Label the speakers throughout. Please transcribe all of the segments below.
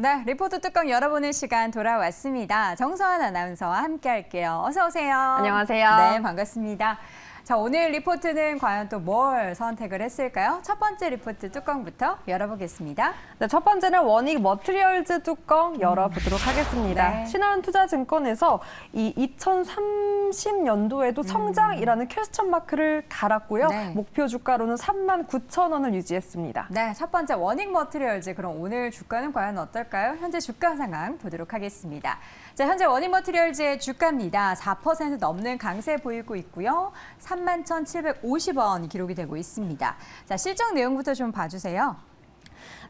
Speaker 1: 네, 리포트 뚜껑 열어보는 시간 돌아왔습니다. 정서환 아나운서와 함께 할게요. 어서 오세요.
Speaker 2: 안녕하세요.
Speaker 1: 네, 반갑습니다. 자, 오늘 리포트는 과연 또 뭘 선택을 했을까요? 첫 번째 리포트 뚜껑부터 열어보겠습니다.
Speaker 2: 네, 첫 번째는 원익 머트리얼즈 뚜껑 열어보도록 하겠습니다.
Speaker 1: 네.
Speaker 2: 신한투자증권에서 이 2030년도에도 성장이라는 question mark를 달았고요.
Speaker 1: 음. 네.
Speaker 2: 목표 주가로는 3만 9천 원을 유지했습니다.
Speaker 1: 네, 첫 번째 원익 머트리얼즈. 그럼 오늘 주가는 과연 어떨까요? 현재 주가 상황 보도록 하겠습니다. 자, 현재 원익 머트리얼즈의 주가입니다. 4% 넘는 강세 보이고 있고요. 31,750원 기록이 되고 있습니다. 자, 실적 내용부터 좀 봐주세요.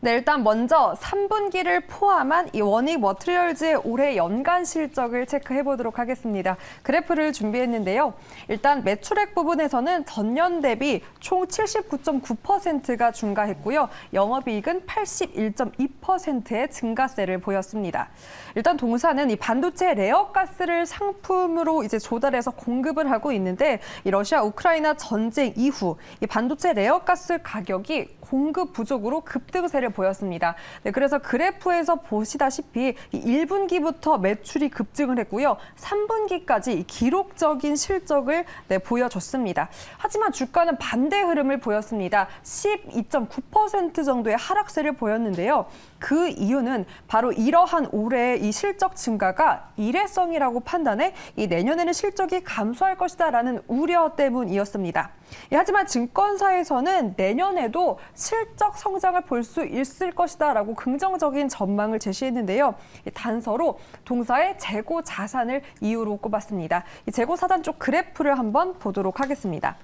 Speaker 2: 네, 일단 먼저 3분기를 포함한 이 원익 머트리얼즈의 올해 연간 실적을 체크해 보도록 하겠습니다. 그래프를 준비했는데요. 일단 매출액 부분에서는 전년 대비 총 79.9%가 증가했고요. 영업이익은 81.2%의 증가세를 보였습니다. 일단 동사는 이 반도체 rare gas를 상품으로 이제 조달해서 공급을 하고 있는데 이 러시아 우크라이나 전쟁 이후 이 반도체 rare gas 가격이 공급 부족으로 급등 세를 보였습니다. 네, 그래서 그래프에서 보시다시피 이 1분기부터 매출이 급증을 했고요. 3분기까지 기록적인 실적을 네, 보여줬습니다. 하지만 주가는 반대 흐름을 보였습니다. 12.9% 정도의 하락세를 보였는데요. 그 이유는 바로 이러한 올해의 이 실적 증가가 일회성이라고 판단해 이 내년에는 실적이 감소할 것이다라는 우려 때문이었습니다. 예, 하지만 증권사에서는 내년에도 실적 성장을 볼수 있을 것이다 라고 긍정적인 전망을 제시했는데요. 이 단서로 동사의 재고 자산을 이유로 꼽았습니다. 이 재고 사단 쪽 그래프를 한번 보도록 하겠습니다.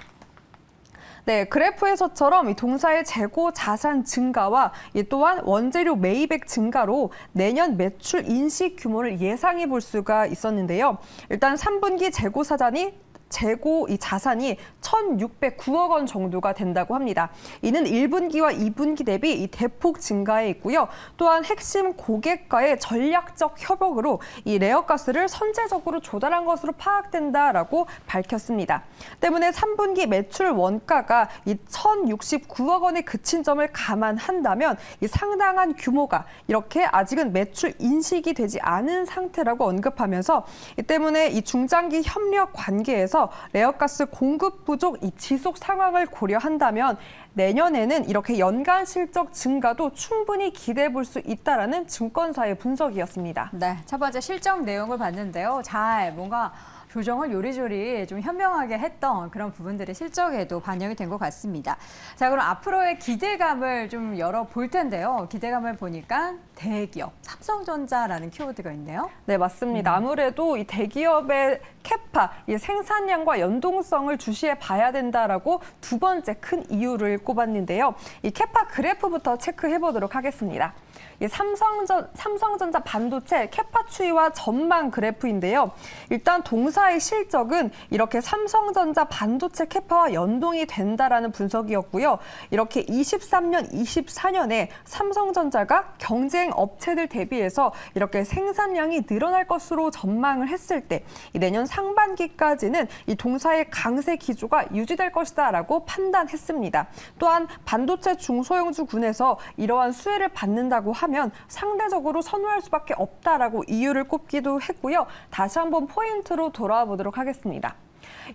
Speaker 2: 네, 그래프에서처럼 이 동사의 재고 자산 증가와 이 또한 원재료 매입액 증가로 내년 매출 인식 규모를 예상해 볼 수가 있었는데요. 일단 3분기 재고 자산이 재고 이 자산이 1,609억 원 정도가 된다고 합니다. 이는 1분기와 2분기 대비 이 대폭 증가해 있고요. 또한 핵심 고객과의 전략적 협력으로 이 rare gas를 선제적으로 조달한 것으로 파악된다라고 밝혔습니다. 때문에 3분기 매출 원가가 이 1,069억 원에 그친 점을 감안한다면 이 상당한 규모가 이렇게 아직은 매출 인식이 되지 않은 상태라고 언급하면서 이 때문에 이 중장기 협력 관계에서 rare gas 공급 부족 이 지속 상황을 고려한다면 내년에는 이렇게 연간 실적 증가도 충분히 기대해 볼 수 있다라는 증권사의 분석이었습니다.
Speaker 1: 네, 첫 번째 실적 내용을 봤는데요. 잘 뭔가 조정을 요리조리 좀 현명하게 했던 그런 부분들이 실적에도 반영이 된 것 같습니다. 자, 그럼 앞으로의 기대감을 좀 열어볼 텐데요. 기대감을 보니까 대기업, 삼성전자라는 키워드가 있네요.
Speaker 2: 네, 맞습니다.
Speaker 1: 음.
Speaker 2: 아무래도 이 대기업의 캐파, 이 생산량과 연동성을 주시해 봐야 된다라고 두 번째 큰 이유를 꼽았는데요. 이 캐파 그래프부터 체크해 보도록 하겠습니다. 이 삼성전, 삼성전자 반도체 캐파 추이와 전망 그래프인데요. 일단 동사의 실적은 이렇게 삼성전자 반도체 캐파와 연동이 된다라는 분석이었고요. 이렇게 23년, 24년에 삼성전자가 경쟁 업체들 대비해서 이렇게 생산량이 늘어날 것으로 전망을 했을 때 내년 상반기까지는 이 동사의 강세 기조가 유지될 것이다라고 판단했습니다. 또한 반도체 중소형주군에서 이러한 수혜를 받는다고 하면 상대적으로 선호할 수밖에 없다라고 이유를 꼽기도 했고요. 다시 한번 포인트로 돌아와 보도록 하겠습니다.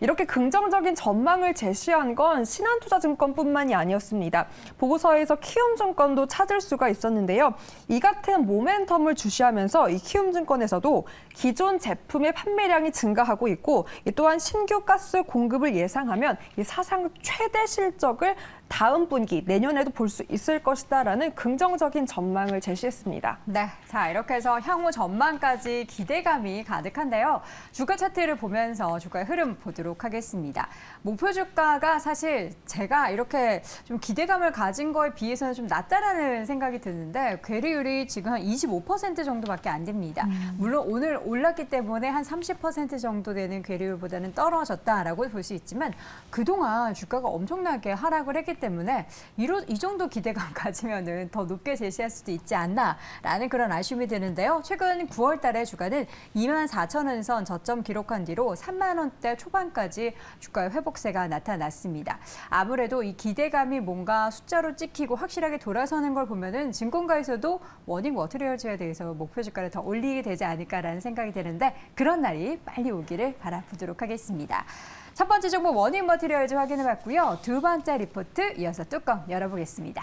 Speaker 2: 이렇게 긍정적인 전망을 제시한 건 신한투자증권뿐만이 아니었습니다. 보고서에서 키움증권도 찾을 수가 있었는데요. 이 같은 모멘텀을 주시하면서 이 키움증권에서도 기존 제품의 판매량이 증가하고 있고 또한 신규 가스 공급을 예상하면 이 사상 최대 실적을 다음 분기 내년에도 볼 수 있을 것이다라는 긍정적인 전망을 제시했습니다.
Speaker 1: 네, 자 이렇게 해서 향후 전망까지 기대감이 가득한데요. 주가 차트를 보면서 주가의 흐름 보도록 하겠습니다. 목표 주가가 사실 제가 이렇게 좀 기대감을 가진 거에 비해서는 좀 낮다라는 생각이 드는데 괴리율이 지금 한 25% 정도밖에 안 됩니다. 물론 오늘 올랐기 때문에 한 30% 정도 되는 괴리율보다는 떨어졌다라고 볼 수 있지만 그동안 주가가 엄청나게 하락을 했기 때문에 이로, 이 정도 기대감 가지면은 더 높게 제시할 수도 있지 않나라는 그런 아쉬움이 드는데요. 최근 9월 달에 주가는 2만 4천 원선 저점 기록한 뒤로 3만 원대 초 반까지 주가의 회복세가 나타났습니다. 아무래도 이 기대감이 뭔가 숫자로 찍히고 확실하게 돌아서는 걸 보면은 증권가에서도 원익머트리얼즈에 대해서 목표 주가를 더 올리게 되지 않을까라는 생각이 드는데 그런 날이 빨리 오기를 바라보도록 하겠습니다. 첫 번째 종목 원익머트리얼즈 확인해 봤고요. 두 번째 리포트 이어서 뚜껑 열어보겠습니다.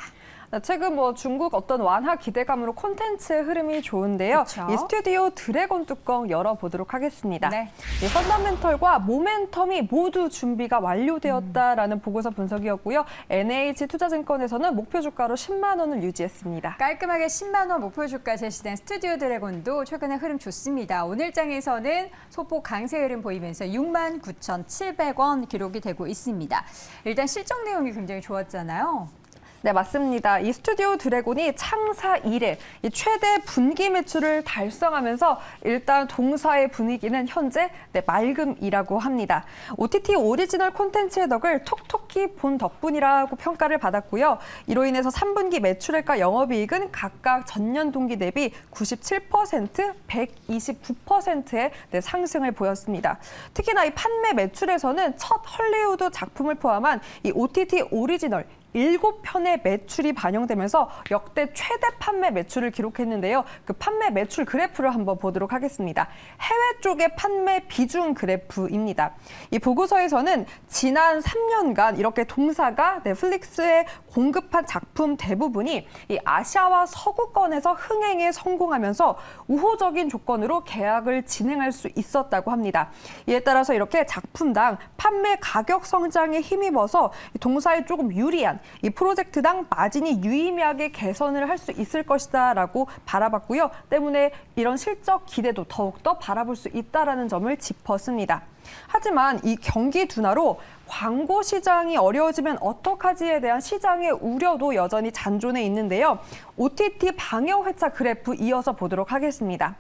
Speaker 2: 네, 최근 뭐 중국 어떤 완화 기대감으로 콘텐츠의 흐름이 좋은데요.
Speaker 1: 그쵸.
Speaker 2: 이 스튜디오 드래곤 뚜껑 열어보도록 하겠습니다.
Speaker 1: 네.
Speaker 2: 이 펀더멘털과 모멘텀이 모두 준비가 완료되었다라는 보고서 분석이었고요. NH투자증권에서는 목표 주가로 10만 원을 유지했습니다.
Speaker 1: 깔끔하게 10만 원 목표 주가 제시된 스튜디오 드래곤도 최근에 흐름 좋습니다. 오늘장에서는 소폭 강세 흐름 보이면서 6만 9,700원 기록이 되고 있습니다. 일단 실적 내용이 굉장히 좋았잖아요.
Speaker 2: 네, 맞습니다. 이 스튜디오 드래곤이 창사 이래 이 최대 분기 매출을 달성하면서 일단 동사의 분위기는 현재 네, 맑음이라고 합니다. OTT 오리지널 콘텐츠의 덕을 톡톡히 본 덕분이라고 평가를 받았고요. 이로 인해서 3분기 매출액과 영업이익은 각각 전년 동기 대비 97%, 129%의 네, 상승을 보였습니다. 특히나 이 판매 매출에서는 첫 헐리우드 작품을 포함한 이 OTT 오리지널 일곱 편의 매출이 반영되면서 역대 최대 판매 매출을 기록했는데요. 그 판매 매출 그래프를 한번 보도록 하겠습니다. 해외 쪽의 판매 비중 그래프입니다. 이 보고서에서는 지난 3년간 이렇게 동사가 넷플릭스에 공급한 작품 대부분이 이 아시아와 서구권에서 흥행에 성공하면서 우호적인 조건으로 계약을 진행할 수 있었다고 합니다. 이에 따라서 이렇게 작품당 판매 가격 성장에 힘입어서 이 동사에 조금 유리한 이 프로젝트당 마진이 유의미하게 개선을 할 수 있을 것이다라고 바라봤고요. 때문에 이런 실적 기대도 더욱더 바라볼 수 있다라는 점을 짚었습니다. 하지만 이 경기 둔화로 광고 시장이 어려워지면 어떡하지에 대한 시장의 우려도 여전히 잔존해 있는데요. OTT 방역 회차 그래프 이어서 보도록 하겠습니다.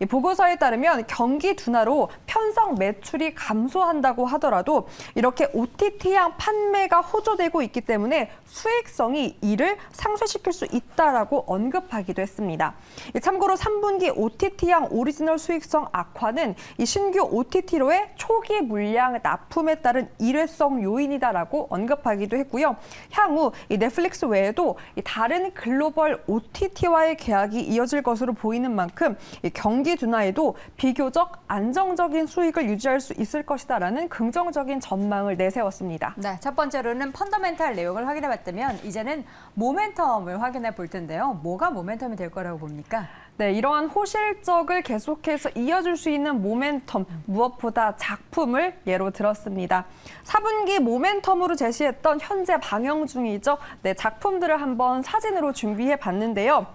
Speaker 2: 이 보고서에 따르면 경기 둔화로 편성 매출이 감소한다고 하더라도 이렇게 OTT양 판매가 호조되고 있기 때문에 수익성이 이를 상쇄시킬 수 있다라고 언급하기도 했습니다. 이 참고로 3분기 OTT향 오리지널 수익성 악화는 이 신규 OTT로의 초기 물량 납품에 따른 일회성 요인이다라고 언급하기도 했고요. 향후 이 넷플릭스 외에도 이 다른 글로벌 OTT와의 계약이 이어질 것으로 보이는 만큼 이 경기 둔화에도 비교적 안정적인 수익을 유지할 수 있을 것이다라는 긍정적인 전망을 내세웠습니다.
Speaker 1: 네, 첫 번째로는 펀더멘탈 내용을 확인해 봤다면 이제는 모멘텀을 확인해 볼 텐데요. 뭐가 모멘텀이 될 거라고 봅니까?
Speaker 2: 네, 이러한 호실적을 계속해서 이어줄 수 있는 모멘텀, 무엇보다 작품을 예로 들었습니다. 4분기 모멘텀으로 제시했던 현재 방영 중이죠. 네, 작품들을 한번 사진으로 준비해 봤는데요.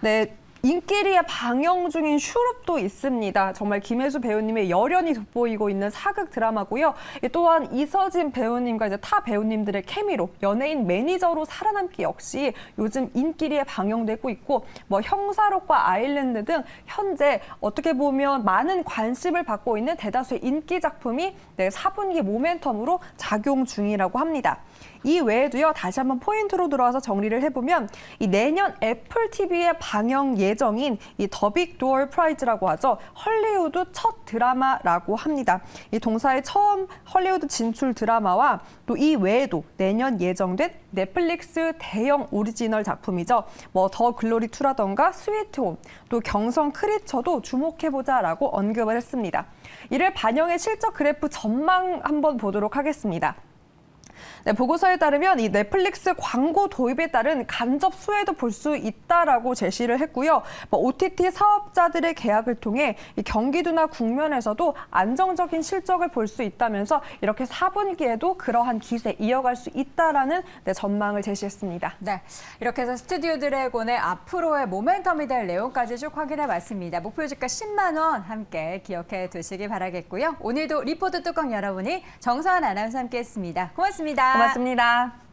Speaker 2: 네, 인기리에 방영 중인 슈룹도 있습니다. 정말 김혜수 배우님의 열연이 돋보이고 있는 사극 드라마고요. 또한 이서진 배우님과 이제 타 배우님들의 케미로 연예인 매니저로 살아남기 역시 요즘 인기리에 방영되고 있고 뭐 형사록과 아일랜드 등 현재 어떻게 보면 많은 관심을 받고 있는 대다수의 인기 작품이 네, 4분기 모멘텀으로 작용 중이라고 합니다. 이 외에도요 다시 한번 포인트로 들어와서 정리를 해보면 이 내년 애플 TV의 방영 예정인 이 The Big Door Prize라고 하죠 헐리우드 첫 드라마라고 합니다. 이 동사의 처음 헐리우드 진출 드라마와 또 이 외에도 내년 예정된 넷플릭스 대형 오리지널 작품이죠. 뭐 더 글로리 2라던가 스위트 홈, 또 경성 크리처도 주목해보자라고 언급을 했습니다. 이를 반영해 실적 그래프 전망 한번 보도록 하겠습니다. 네, 보고서에 따르면 이 넷플릭스 광고 도입에 따른 간접 수혜도 볼 수 있다라고 제시를 했고요. 뭐 OTT 사업자들의 계약을 통해 이 경기 둔화 국면에서도 안정적인 실적을 볼 수 있다면서 이렇게 4분기에도 그러한 기세 이어갈 수 있다라는 네, 전망을 제시했습니다.
Speaker 1: 네, 이렇게 해서 스튜디오 드래곤의 앞으로의 모멘텀이 될 내용까지 쭉 확인해 봤습니다. 목표 주가 10만 원 함께 기억해 두시기 바라겠고요. 오늘도 리포트 뚜껑 여러분이 정서한 아나운서 함께했습니다. 고맙습니다.
Speaker 2: 고맙습니다.